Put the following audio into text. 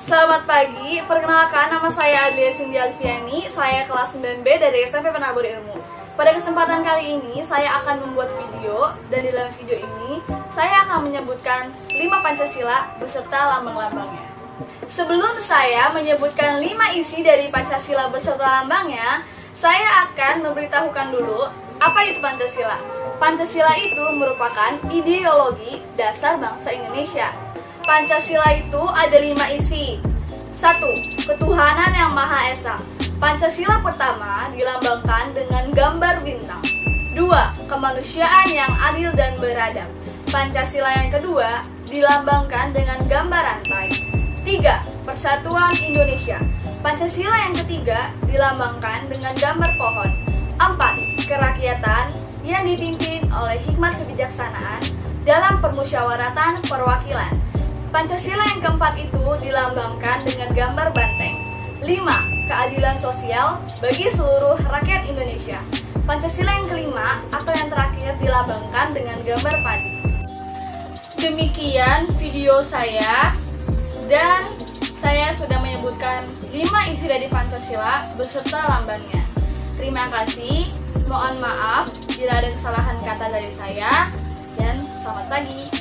Selamat pagi, perkenalkan nama saya Adlia Cindy Alfiani, saya kelas 9B dari SMP Penabur Ilmu. Pada kesempatan kali ini, saya akan membuat video, dan di dalam video ini, saya akan menyebutkan 5 Pancasila beserta lambang-lambangnya. Sebelum saya menyebutkan 5 isi dari Pancasila beserta lambangnya, saya akan memberitahukan dulu apa itu Pancasila. Pancasila itu merupakan ideologi dasar bangsa Indonesia Pancasila itu ada lima isi. Satu, ketuhanan yang Maha Esa. Pancasila pertama dilambangkan dengan gambar bintang. Dua, kemanusiaan yang adil dan beradab. Pancasila yang kedua dilambangkan dengan gambar rantai. Tiga, persatuan Indonesia. Pancasila yang ketiga dilambangkan dengan gambar pohon. Empat, kerakyatan yang dipimpin oleh hikmat kebijaksanaan dalam permusyawaratan perwakilan. Pancasila yang keempat itu dilambangkan dengan gambar banteng. 5. Keadilan sosial bagi seluruh rakyat Indonesia. Pancasila yang kelima atau yang terakhir dilambangkan dengan gambar padi. Demikian video saya dan saya sudah menyebutkan 5 isi dari Pancasila beserta lambangnya. Terima kasih. Mohon maaf bila ada kesalahan kata dari saya dan selamat pagi.